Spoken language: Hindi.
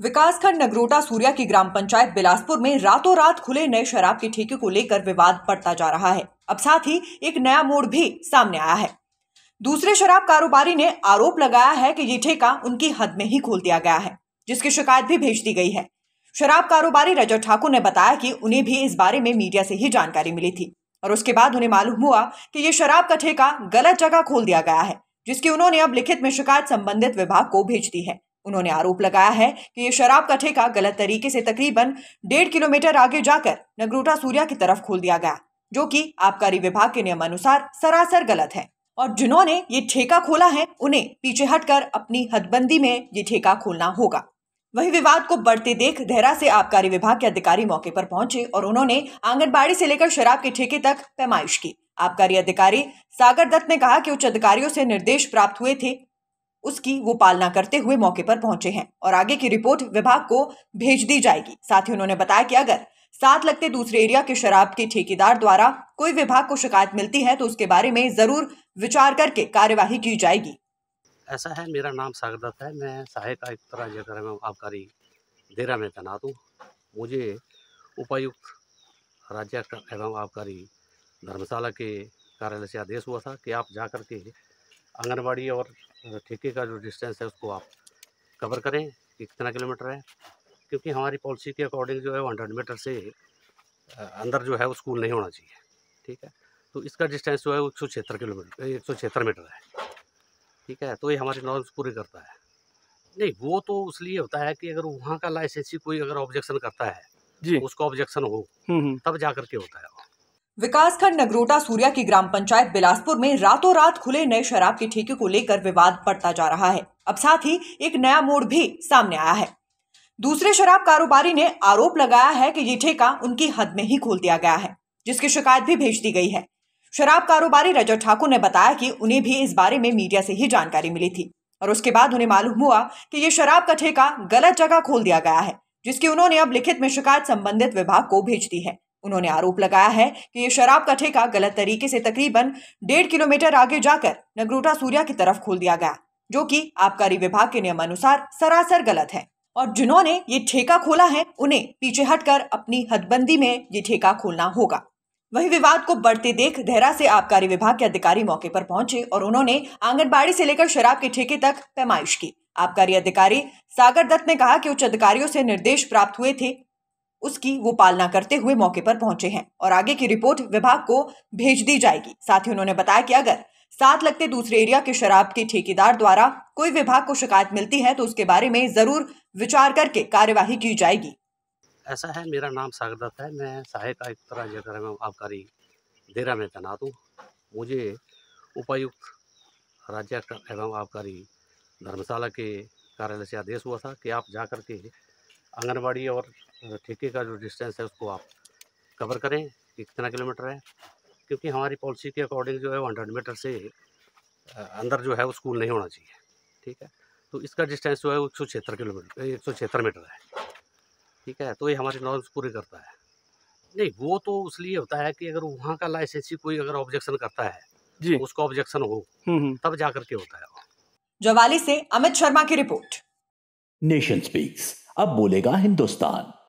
विकासखंड नगरोटा सूर्या की ग्राम पंचायत बिलासपुर में रातों रात खुले नए शराब के ठेके को लेकर विवाद बढ़ता जा रहा है। अब साथ ही एक नया मोड़ भी सामने आया है। दूसरे शराब कारोबारी ने आरोप लगाया है कि ये ठेका उनकी हद में ही खोल दिया गया है, जिसकी शिकायत भी भेज दी गई है। शराब कारोबारी रजत ठाकुर ने बताया कि उन्हें भी इस बारे में मीडिया से ही जानकारी मिली थी और उसके बाद उन्हें मालूम हुआ कि ये शराब का ठेका गलत जगह खोल दिया गया है, जिसकी उन्होंने अब लिखित में शिकायत संबंधित विभाग को भेज दी है। उन्होंने आरोप लगाया है कि ये शराब का ठेका गलत तरीके से तकरीबन डेढ़ किलोमीटर आगे जाकर नगरोटा सूर्या की तरफ़ खोल दिया गया, जो कि आबकारी विभाग के नियम अनुसार सरासर गलत है। और जिन्होंने ये ठेका खोला है, उन्हें पीछे हटकर अपनी हदबंदी में ये ठेका खोलना होगा। वही विवाद को बढ़ते देख देहरा से आबकारी विभाग के अधिकारी मौके पर पहुँचे और उन्होंने आंगनबाड़ी से लेकर शराब के ठेके तक पैमाइश की। आबकारी अधिकारी सागर दत्त ने कहा कि उच्च अधिकारियों से निर्देश प्राप्त हुए थे उसकी वो पालना करते हुए मौके पर पहुँचे हैं और आगे की रिपोर्ट विभाग को भेज दी जाएगी। साथ ही उन्होंने बताया कि अगर साथ लगते दूसरे एरिया के शराब के ठेकेदार द्वारा कोई विभाग को शिकायत मिलती है तो उसके बारे में ज़रूर विचार करके कार्यवाही की जाएगी। ऐसा है, मेरा नाम सागर दत्त है। मैं सहायक आयुक्त राज्य आबकारी देरा में तैनात हूँ। मुझे उपायुक्त, राज्य एवं आबकारी धर्मशाला के कार्यालय से आदेश हुआ था कि आप जा कर के आंगनबाड़ी और ठेके का जो डिस्टेंस है उसको आप कवर करें कि कितना किलोमीटर है। क्योंकि हमारी पॉलिसी के अकॉर्डिंग जो है वो हंड्रेड मीटर से अंदर जो है वो स्कूल नहीं होना चाहिए ठीक है? तो इसका डिस्टेंस जो है वो एक सौ छिहत्तर किलोमीटर एक सौ छिहत्तर मीटर है ठीक है? तो ये हमारी नॉर्म्स पूरे करता है। नहीं वो तो इसलिए होता है कि अगर वहाँ का लाइसेंसी कोई अगर ऑब्जेक्शन करता है जी। उसका ऑब्जेक्शन हो हम्म, हम्म। तब जा करके होता है। विकासखंड नगरोटा सूर्या की ग्राम पंचायत बिलासपुर में रातों रात खुले नए शराब के ठेके को लेकर विवाद बढ़ता जा रहा है। अब साथ ही एक नया मोड़ भी सामने आया है। दूसरे शराब कारोबारी ने आरोप लगाया है कि ये ठेका उनकी हद में ही खोल दिया गया है, जिसकी शिकायत भी भेज दी गई है। शराब कारोबारी रजत ठाकुर ने बताया कि उन्हें भी इस बारे में मीडिया से ही जानकारी मिली थी और उसके बाद उन्हें मालूम हुआ कि ये शराब का ठेका गलत जगह खोल दिया गया है, जिसकी उन्होंने अब लिखित में शिकायत संबंधित विभाग को भेज दी है। उन्होंने आरोप लगाया है कि ये शराब का ठेका गलत तरीके से तकरीबन डेढ़ किलोमीटर आगे जाकर नगरोटा सूर्या की तरफ़ खोल दिया गया, जो कि आबकारी विभाग के नियम अनुसार सरासर गलत है। और जिन्होंने ये ठेका खोला है, उन्हें पीछे हटकर अपनी हदबंदी में ये ठेका खोलना होगा। वही विवाद को बढ़ते देख देहरा से आबकारी विभाग के अधिकारी मौके पर पहुँचे और उन्होंने आंगनबाड़ी से लेकर शराब के ठेके तक पैमाइश की। आबकारी अधिकारी सागर दत्त ने कहा कि उच्च अधिकारियों से निर्देश प्राप्त हुए थे उसकी वो पालना करते हुए मौके पर पहुँचे हैं और आगे की रिपोर्ट विभाग को भेज दी जाएगी। साथ ही उन्होंने बताया कि अगर साथ लगते दूसरे एरिया के शराब के ठेकेदार द्वारा कोई विभाग को शिकायत मिलती है तो उसके बारे में ज़रूर विचार करके कार्यवाही की जाएगी। ऐसा है, मेरा नाम सागर दत्त है। मैं सहायक आयुक्त राज्य आबकारी देरा में तैनात हूँ। मुझे उपायुक्त, राज्य एवं आबकारी धर्मशाला के कार्यालय से आदेश हुआ था कि आप जा कर के आंगनबाड़ी और ठेके का जो डिस्टेंस है उसको आप कवर करें कि कितना किलोमीटर है। क्योंकि हमारी पॉलिसी के अकॉर्डिंग जो है वो हंड्रेड मीटर से अंदर जो है वो स्कूल नहीं होना चाहिए ठीक है? तो इसका डिस्टेंस जो है वो एक सौ छिहत्तर किलोमीटर एक सौ छिहत्तर मीटर है ठीक है? तो ये हमारी नॉर्म्स पूरे करता है। नहीं वो तो इसलिए होता है कि अगर वहाँ का लाइसेंसी कोई अगर ऑब्जेक्शन करता है जी। उसका ऑब्जेक्शन हो हम्म, हम्म। तब जा करके होता है जवाली से अमित शर्मा की रिपोर्ट। नेशन स्पीक्स अब बोलेगा हिंदुस्तान।